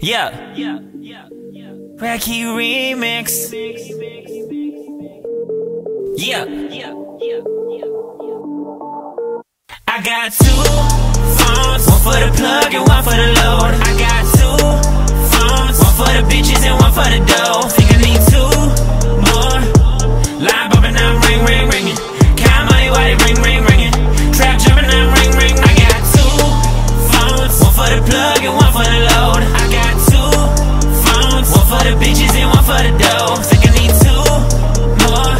Yeah. Radke remix. Yeah. Yeah. Yeah. Yeah. I got two phones, one for the plug and one for the load. I for the bitches and one for the dough. Think I need two more.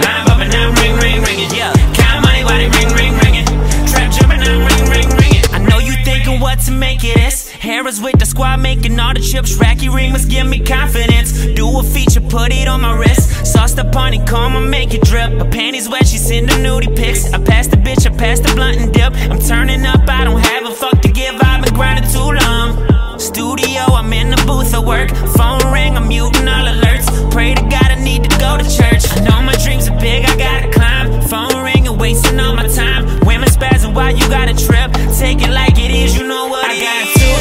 Line bumping, I'm ring, ring, ringing. Yeah. Count money while they ring, ring, ringing. Trap jumping, I'm ring, ring, ringing. I know you thinking what to make it is. Harris with the squad making all the chips. Racky ring must give me confidence. Do a feature, put it on my wrist. Sauce the party, come and make it drip. Her panties wet, she send the nudie pics. I pass the bitch, I pass the blunt and dip. I'm turning up, I in the booth at work. Phone ring, I'm muting all alerts. Pray to God, I need to go to church. I know my dreams are big, I gotta climb. Phone ring and wasting all my time. Women spazzing while you got a trip. Take it like it is, you know what I got two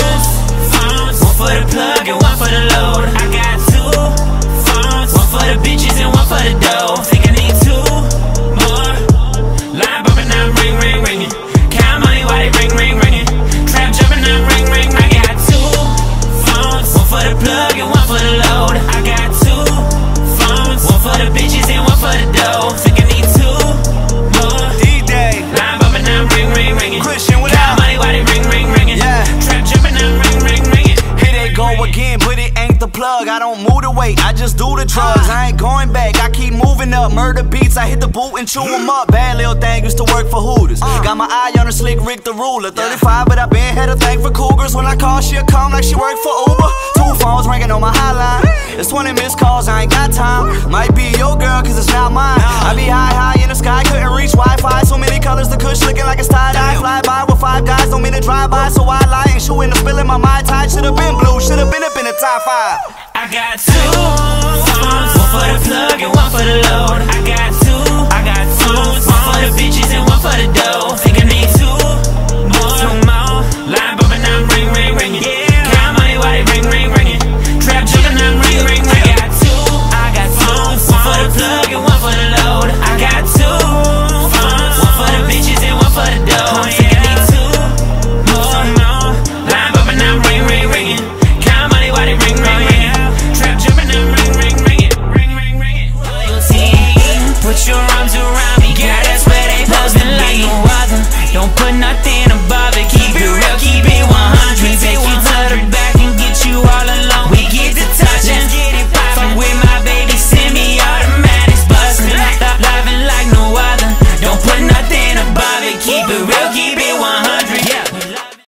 phones, one for the plug and one for the load. I got two phones, one for the bitches and one for the dough. Again, but it ain't the plug. I don't move the weight, I just do the drugs. I ain't going back, I keep moving up. Murder beats, I hit the boot and chew 'em up. Bad little thing used to work for Hooters. Uh. Got my eye on her slick Rick the ruler. 35, but I been had a thing for Cougars. When I call, she'll come like she work for Uber. Two phones ringing on my hotline. It's 20 missed calls, I ain't got time. Might be your girl, cause it's not mine. I be high, high in the sky, couldn't reach Wi Fi. So many colors, the kush looking like it's tie dye. Fly by with five guys, don't mean to drive by. So I lie, ain't shooting the spilling my mind tight. Should've been blue, should've been in the top five. I got two phones, one for the plug and one for the load. I got two, I got two, one